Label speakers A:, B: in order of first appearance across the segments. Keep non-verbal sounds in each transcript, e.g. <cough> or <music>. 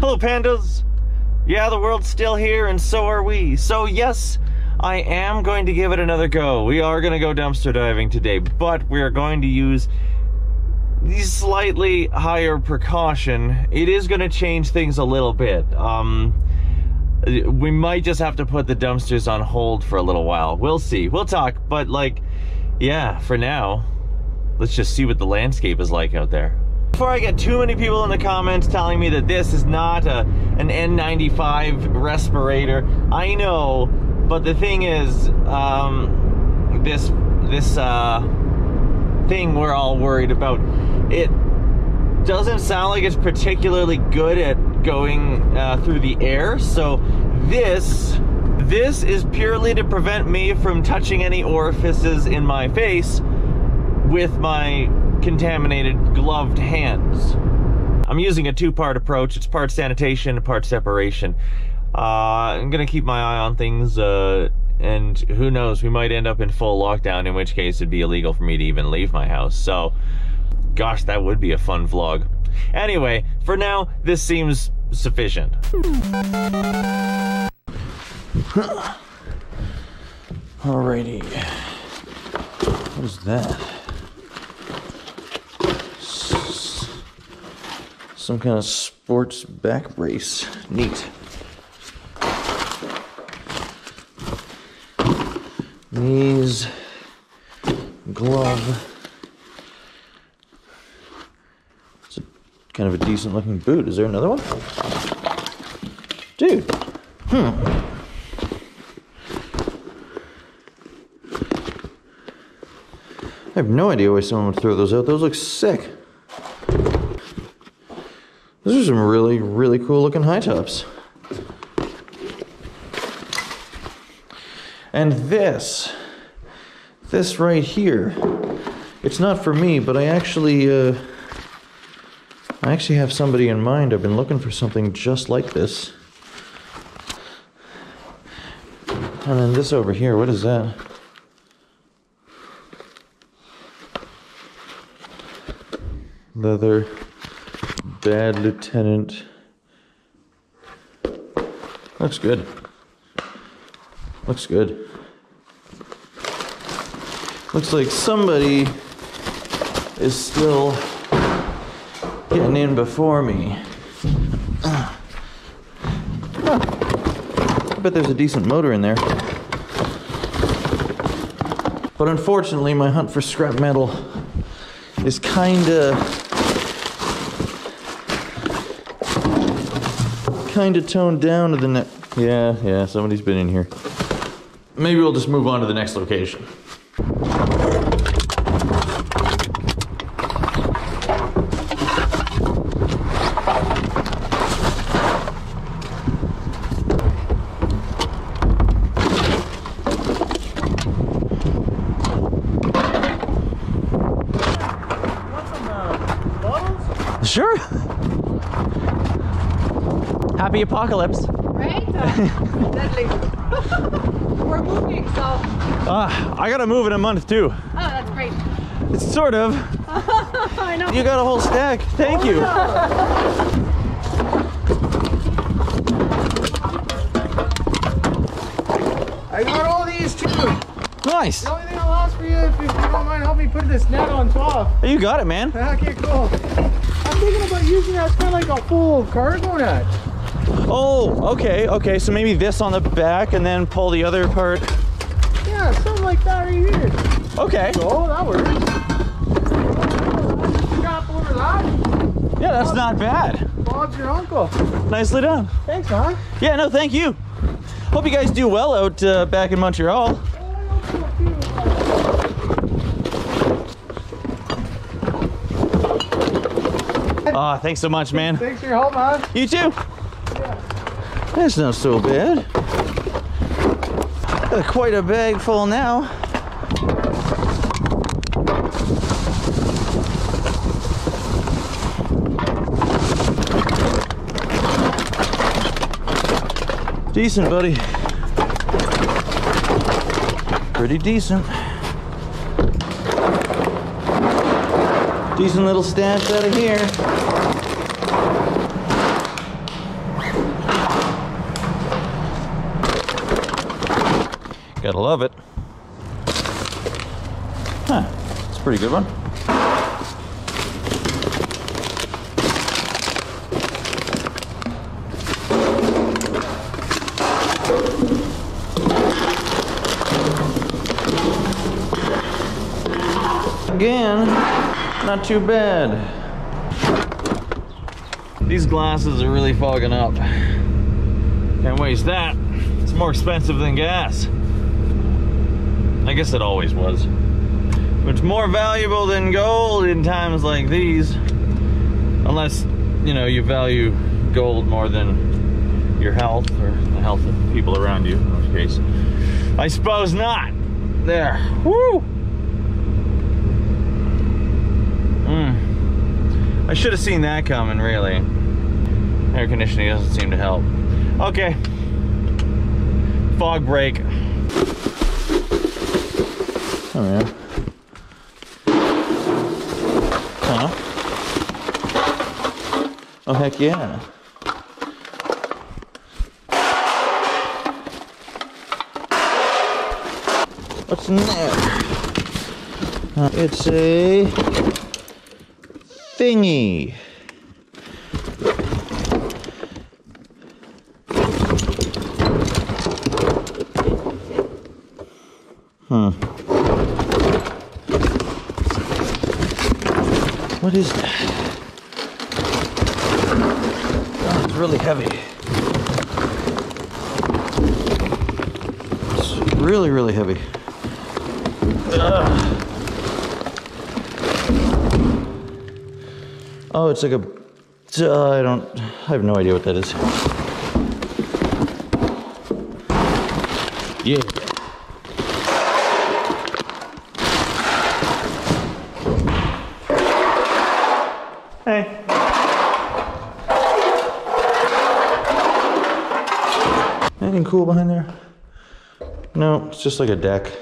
A: Hello, pandas. Yeah, the world's still here, and so are we. So, yes, I am going to give it another go. We are going to go dumpster diving today, but we are going to use slightly higher precaution. It is going to change things a little bit. Um, we might just have to put the dumpsters on hold for a little while. We'll see. We'll talk, but like, yeah, for now, let's just see what the landscape is like out there. Before I get too many people in the comments telling me that this is not a, an N95 respirator, I know, but the thing is, um, this, this, uh, thing we're all worried about, it doesn't sound like it's particularly good at going uh, through the air. So this, this is purely to prevent me from touching any orifices in my face with my contaminated gloved hands. I'm using a two-part approach. It's part sanitation, part separation. Uh, I'm gonna keep my eye on things, uh, and who knows, we might end up in full lockdown, in which case it'd be illegal for me to even leave my house. So, gosh, that would be a fun vlog. Anyway, for now, this seems sufficient. Alrighty. What is that? Some kind of sports back brace. Neat. Knees, glove. It's a, kind of a decent looking boot. Is there another one? Dude. Hmm. I have no idea why someone would throw those out. Those look sick. Those are some really, really cool looking high tops. And this, this right here, it's not for me, but I actually, uh, I actually have somebody in mind. I've been looking for something just like this. And then this over here, what is that? Leather, bad lieutenant. Looks good. Looks good. Looks like somebody is still getting in before me. I bet there's a decent motor in there. But unfortunately, my hunt for scrap metal is kinda kinda toned down to the next. Yeah, yeah, somebody's been in here. Maybe we'll just move on to the next location. Sure. Happy apocalypse.
B: Right? Uh, <laughs> deadly. <laughs> We're moving, so.
A: Uh, I gotta move in a month too.
B: Oh, that's great.
A: It's sort of. <laughs>
B: I know.
A: You got a whole stack. Thank you.
C: I got all these too.
A: Nice.
C: The only thing I'll ask for you if you don't mind helping me put this net on top.
A: You got it, man.
C: Okay, cool. I'm thinking about using that as kind of like a full cargo net.
A: Oh, okay, okay. So maybe this on the back and then pull the other part.
C: Yeah, something like that right here.
A: Okay.
C: Oh, that works. Over that.
A: Yeah, that's not bad.
C: Bob's your uncle.
A: Nicely done.
C: Thanks, man.
A: Yeah, no, thank you. Hope you guys do well out uh, back in Montreal. Ah, thanks so much, man.
C: Thanks for your help, man.
A: You too. That's not so bad. Quite a bag full now. Decent, buddy. Pretty decent. Decent little stash out of here. Gotta love it. Huh, it's a pretty good one. Again, not too bad. These glasses are really fogging up. Can't waste that. It's more expensive than gas. I guess it always was. It's more valuable than gold in times like these. Unless, you know, you value gold more than your health or the health of people around you, in which case. I suppose not. There. Woo! Mm. I should have seen that coming, really. Air conditioning doesn't seem to help. Okay. Fog break. Oh yeah. Huh? Oh heck yeah. What's in there? Uh, it's a thingy. Hmm. What is that? Oh, it's really heavy. It's really, really heavy. Ugh. Oh, it's like a. Uh, I don't. I have no idea what that is. Yeah. Anything cool behind there? No, it's just like a deck.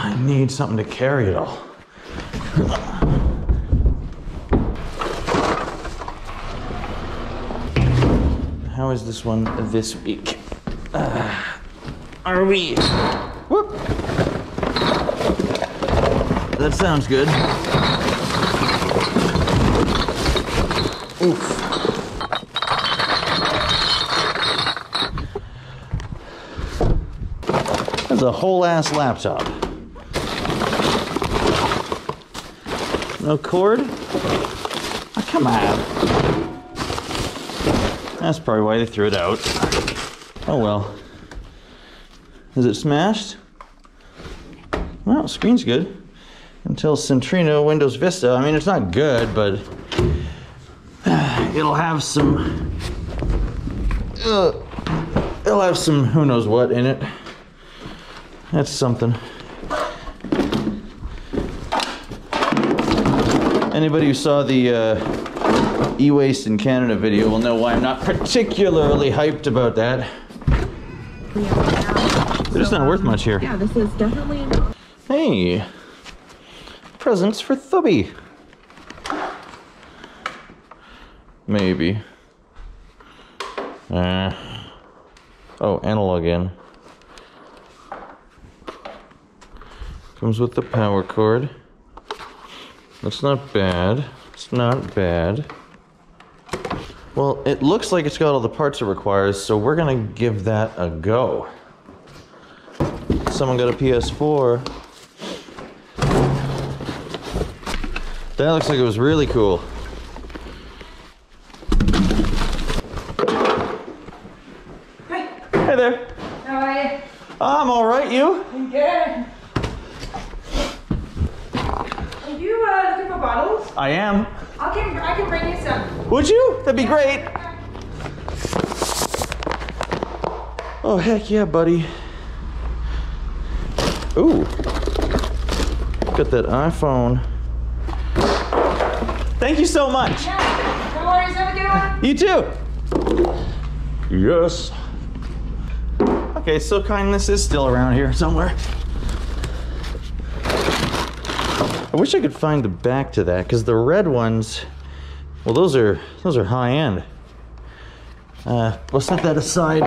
A: I need something to carry it all. How is this one this week? Uh, are we? Whoop. That sounds good. Oof. That's a whole ass laptop. No cord? Oh, come on. That's probably why they threw it out. Oh well. Is it smashed? Well, screen's good. Intel Centrino Windows Vista. I mean, it's not good, but <sighs> it'll have some. Uh, it'll have some who knows what in it. That's something. Anybody who saw the uh, e-waste in Canada video will know why I'm not particularly hyped about that. They're just not worth much here.
B: Yeah, this is definitely
A: Hey, presents for Thubby. Maybe. Uh, oh, analog in. Comes with the power cord. That's not bad. It's not bad. Well, it looks like it's got all the parts it requires, so we're gonna give that a go. Someone got a PS4. That looks like it was really cool.
B: Hi,
A: Hey there.
B: how are you?
A: I'm all right. You?
B: Good. Are you uh, looking for bottles?
A: I am.
B: I can I can bring you some.
A: Would you? That'd be great. Oh heck yeah, buddy. Ooh. Got that iPhone. Thank you so much.
B: Yeah. No worries. Have a good one.
A: You too. Yes. Okay, so kindness is still around here somewhere. I wish I could find the back to that because the red ones, well, those are those are high end. Uh, we'll set that aside.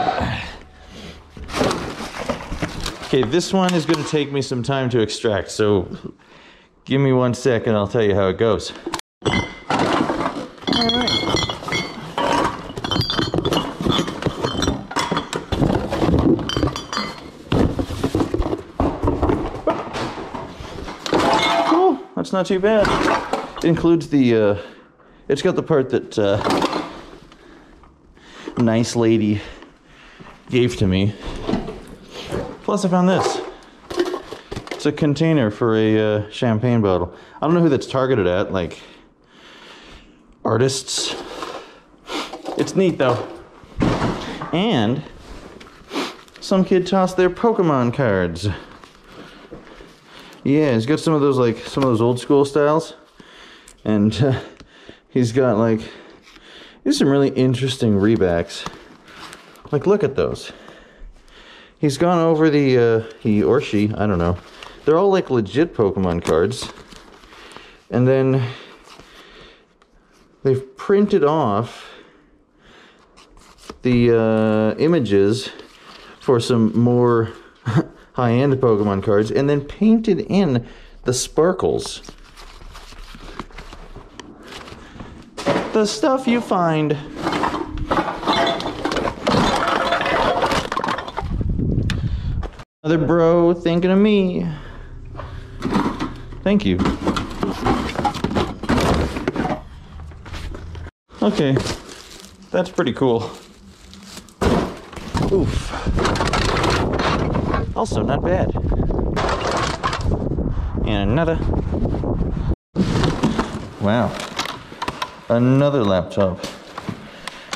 A: Okay, this one is going to take me some time to extract, so give me one second, I'll tell you how it goes. All right. Cool, that's not too bad. It includes the, uh, it's got the part that, uh, nice lady gave to me. Plus, I found this. It's a container for a uh, champagne bottle. I don't know who that's targeted at, like artists. It's neat though. And some kid tossed their Pokemon cards. Yeah, he's got some of those like some of those old school styles, and uh, he's got like these are some really interesting rebacks. Like, look at those. He's gone over the, uh, he or she, I don't know. They're all like legit Pokemon cards. And then they've printed off the uh, images for some more <laughs> high-end Pokemon cards and then painted in the sparkles. The stuff you find Another bro thinking of me. Thank you. Okay, that's pretty cool. Oof. Also, not bad. And another. Wow. Another laptop.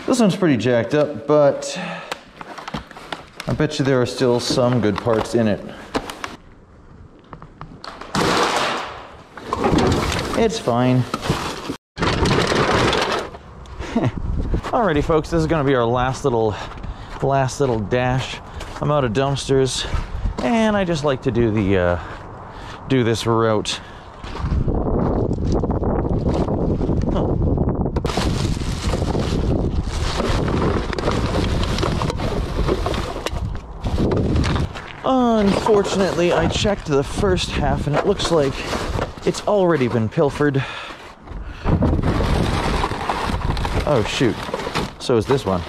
A: This one's pretty jacked up, but I bet you there are still some good parts in it. It's fine. <laughs> Alrighty folks, this is gonna be our last little last little dash. I'm out of dumpsters and I just like to do the uh, do this route. Unfortunately, I checked the first half and it looks like it's already been pilfered. Oh shoot. So is this one.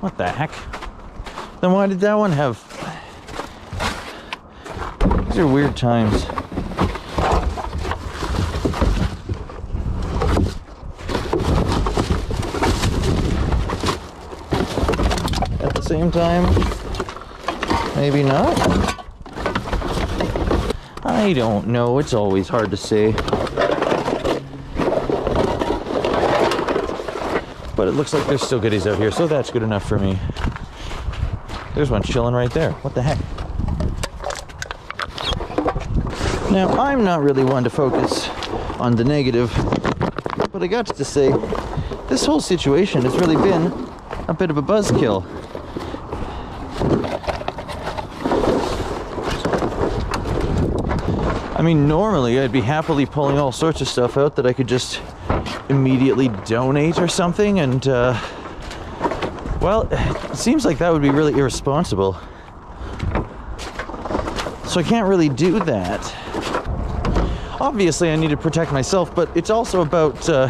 A: What the heck? Then why did that one have... These are weird times. At the same time, maybe not. I don't know. It's always hard to say. But it looks like there's still goodies out here, so that's good enough for me. There's one chilling right there. What the heck? Now, I'm not really one to focus on the negative, but I got to say, this whole situation has really been a bit of a buzzkill. I mean, normally I'd be happily pulling all sorts of stuff out that I could just immediately donate or something, and, uh, well, it seems like that would be really irresponsible. So I can't really do that. Obviously, I need to protect myself, but it's also about, uh,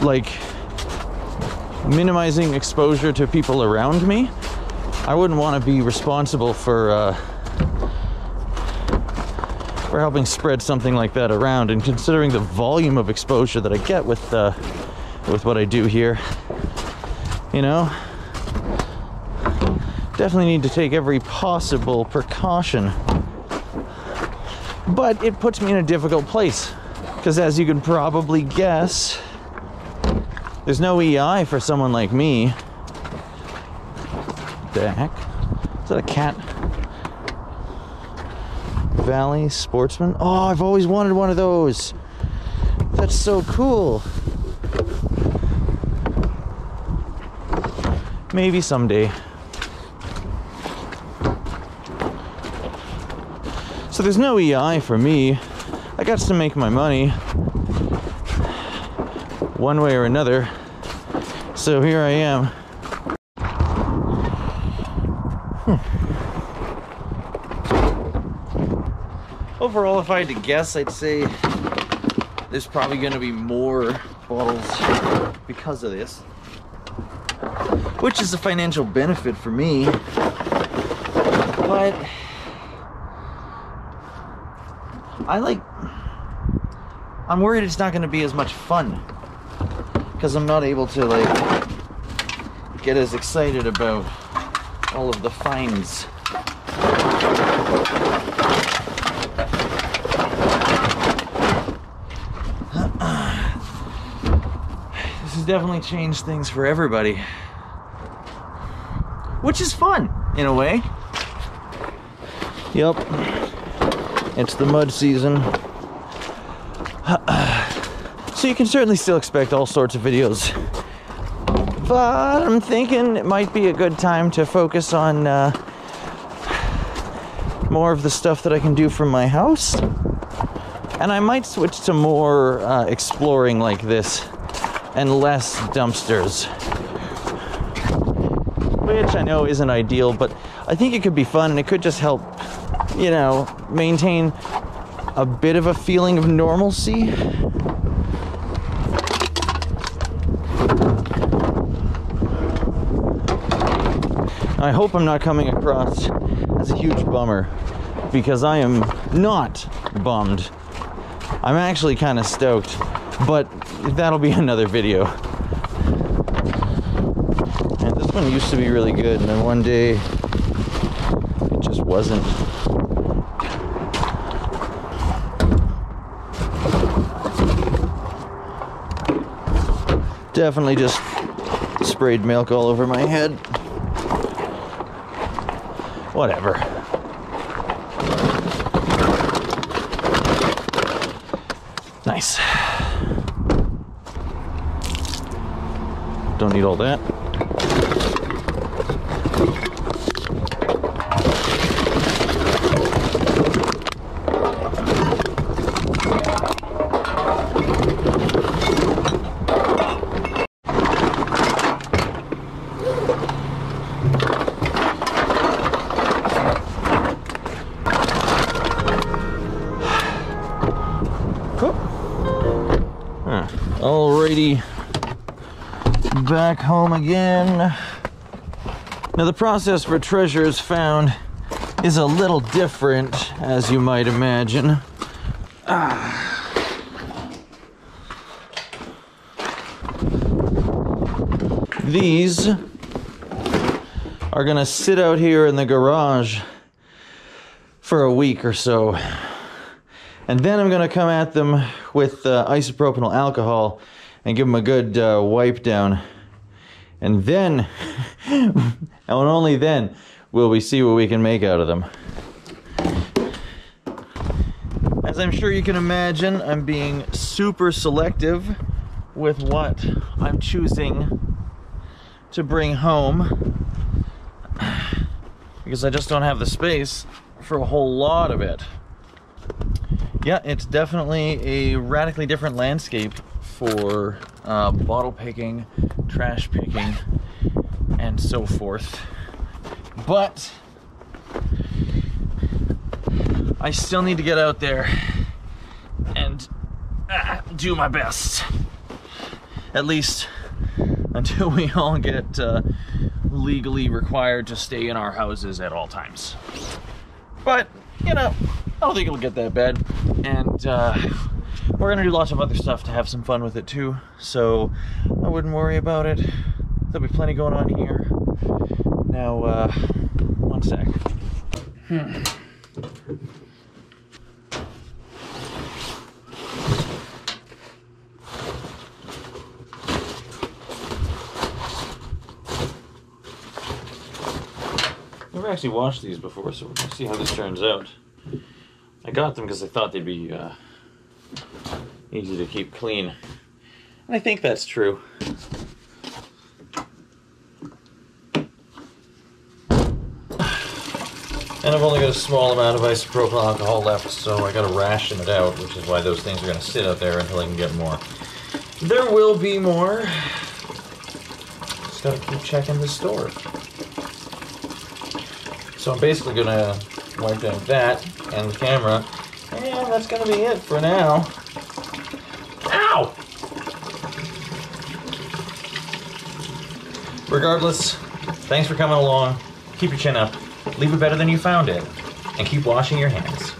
A: like, minimizing exposure to people around me. I wouldn't want to be responsible for, uh, for helping spread something like that around and considering the volume of exposure that I get with uh, with what I do here you know definitely need to take every possible precaution. But it puts me in a difficult place because as you can probably guess there's no EI for someone like me. The heck? Is that a cat Valley Sportsman. Oh, I've always wanted one of those. That's so cool. Maybe someday. So there's no EI for me. I got to make my money one way or another. So here I am. Overall, if I had to guess, I'd say there's probably going to be more bottles because of this, which is a financial benefit for me. But I like. I'm worried it's not going to be as much fun because I'm not able to like get as excited about all of the fines. Definitely changed things for everybody. Which is fun, in a way. Yep. It's the mud season. <sighs> So you can certainly still expect all sorts of videos. But I'm thinking it might be a good time to focus on uh, more of the stuff that I can do from my house. And I might switch to more uh, exploring like this and less dumpsters. Which I know isn't ideal, but I think it could be fun and it could just help, you know, maintain a bit of a feeling of normalcy. I hope I'm not coming across as a huge bummer because I am not bummed. I'm actually kind of stoked, but that'll be <laughs> another video. And this one used to be really good, and then one day it just wasn't. Definitely just sprayed milk all over my head. Whatever. Nice. Don't need all that. <sighs> Alrighty. Back home again. Now, the process for treasures found is a little different, as you might imagine. Ah. These are gonna sit out here in the garage for a week or so. And then I'm gonna come at them with uh, isopropyl alcohol and give them a good uh, wipe down. And then, <laughs> and only then, will we see what we can make out of them. As I'm sure you can imagine, I'm being super selective with what I'm choosing to bring home <sighs> because I just don't have the space for a whole lot of it yeah, it's definitely a radically different landscape for uh, bottle picking, trash picking, and so forth. But I still need to get out there and uh, do my best. At least until we all get uh, legally required to stay in our houses at all times. But, you know, I don't think it'll get that bad. And uh, we're gonna do lots of other stuff to have some fun with it too. So I wouldn't worry about it. There'll be plenty going on here. Now, uh, one sec. Hmm. Never actually washed these before, so gonna see how this turns out. I got them because I thought they'd be uh, easy to keep clean. And I think that's true. And I've only got a small amount of isopropyl alcohol left, so I gotta ration it out, which is why those things are gonna sit out there until I can get more. There will be more. Just gotta keep checking the store. So I'm basically gonna wipe down that and the camera, And that's gonna be it for now. Ow! Regardless, thanks for coming along. Keep your chin up, leave it better than you found it, and keep washing your hands.